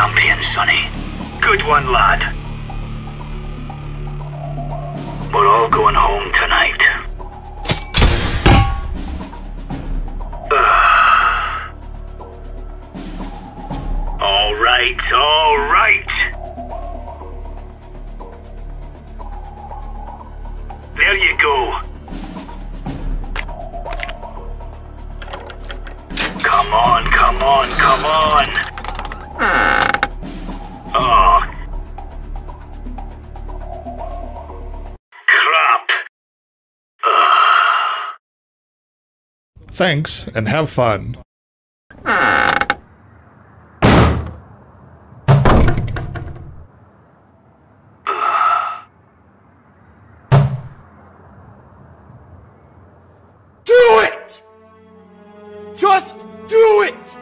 champion, Sonny. Good one, lad. We're all going home tonight. all right, all right. There you go. Come on, come on, come on. Thanks, and have fun. Do it! Just do it!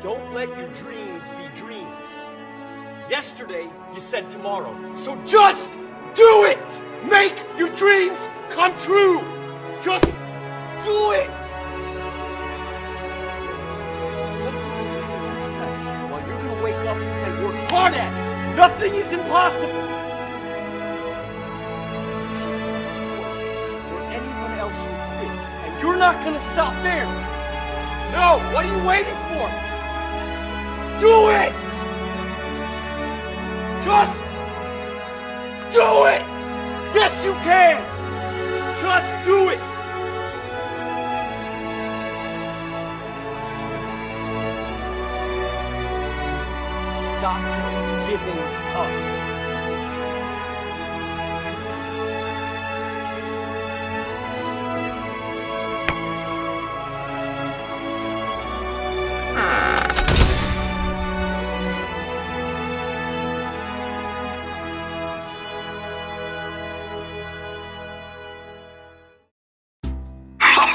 Don't let your dreams be dreams. Yesterday, you said tomorrow. So just do it! Make your dreams come true! Just do it! Some people dream of success while you're gonna wake up and work hard at. Nothing is impossible! You anyone else will quit, and you're not gonna stop there. No, what are you waiting for? Do it! Just do it! Yes, you can! Just do it! Stop giving up.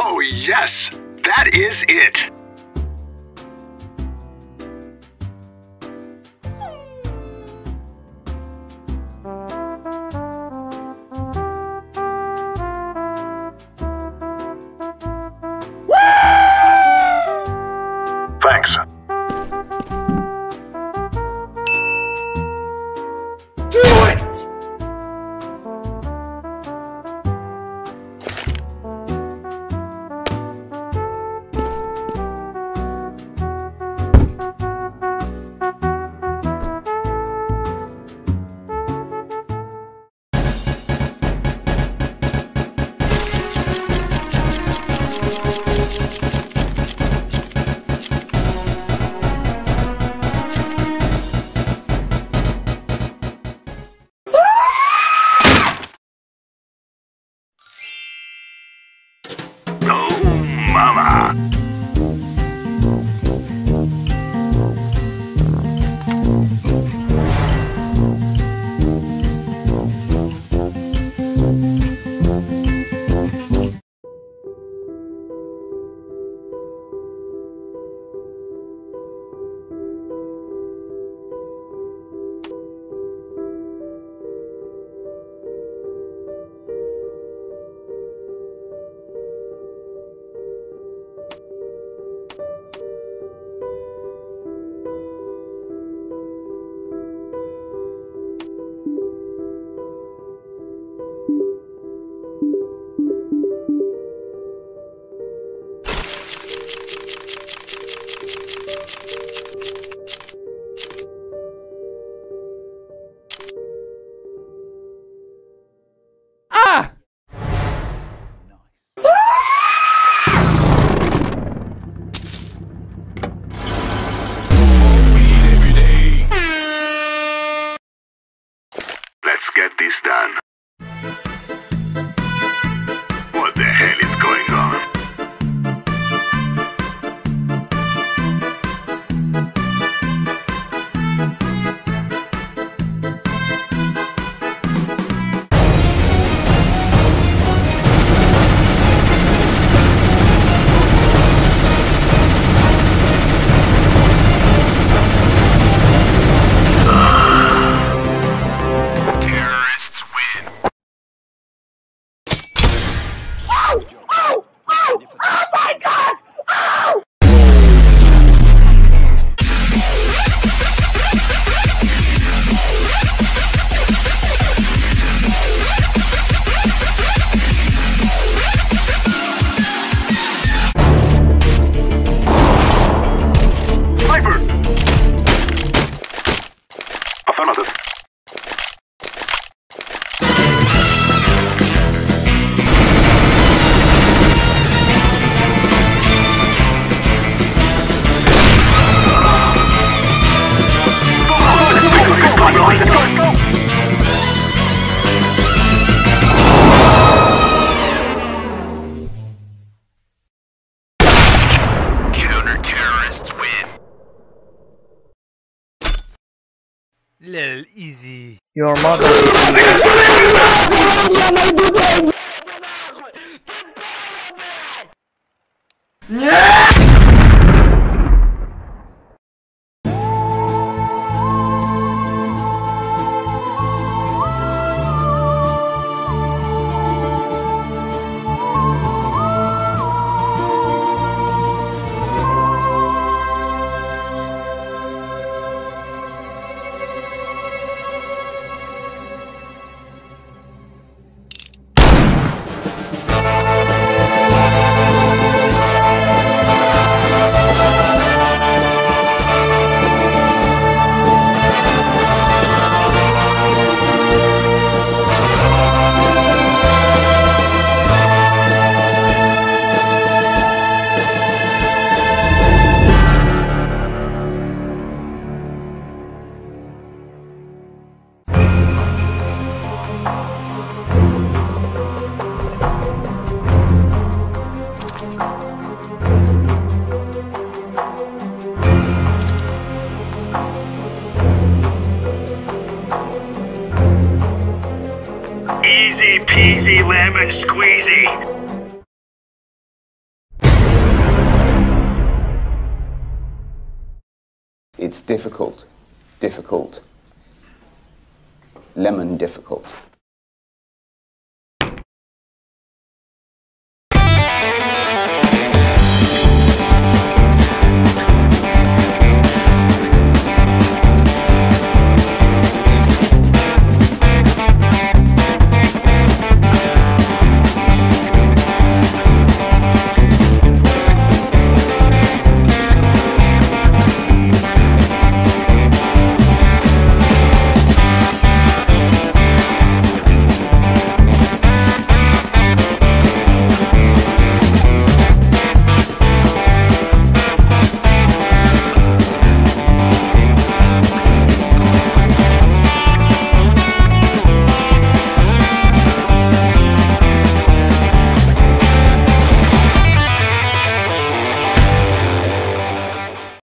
Oh, yes! That is it! Lil easy. Your mother. Easy It's difficult, difficult, lemon difficult.